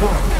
Four.